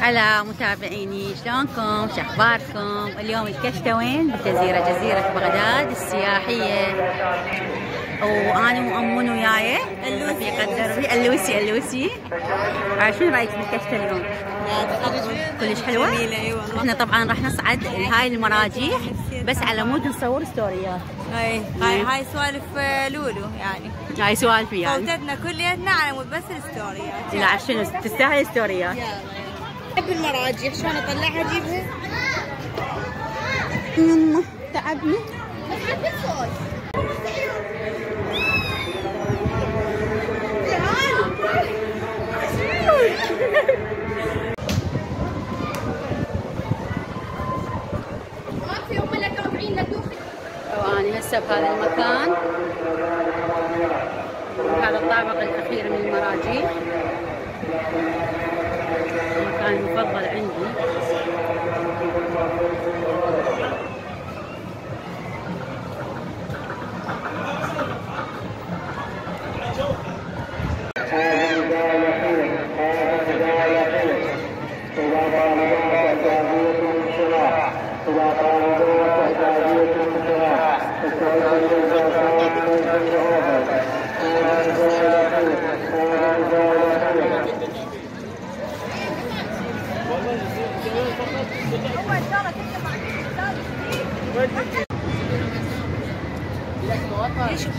هلا متابعيني. شلونكم؟ شو أخباركم؟ اليوم الكشتة وين بالجزيرة جزيرة بغداد السياحية. وأنا وأمون وياي. رفيقة دربي اللوسي اللوسي. شنو رأيك بالكشتة اليوم؟ كلش حلوة؟ أيوه إحنا طبعا راح نصعد هاي المراجيح بس على مود نصور ستوريات. هاي هاي هاي سوالف آه، لولو يعني. هاي سوالفي يعني. فوتتنا كليتنا على مود بس الستوريات. لا شنو؟ تستاهل ستوريات احب المراجيح شلون أطلعها أجيبها؟ يمه هسه بهذا المكان. هذا الطابق الأخير من المراجيح. المكان Deixa eu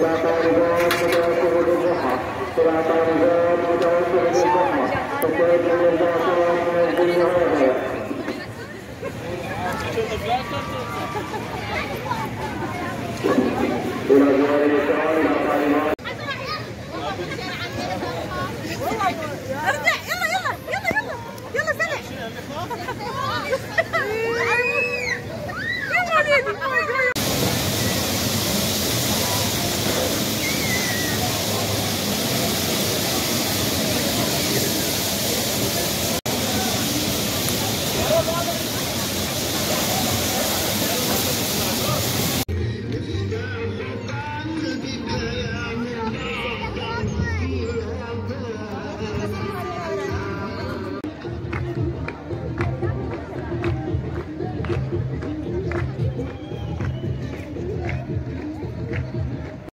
Come on, come on, come on. Bravo, bravo.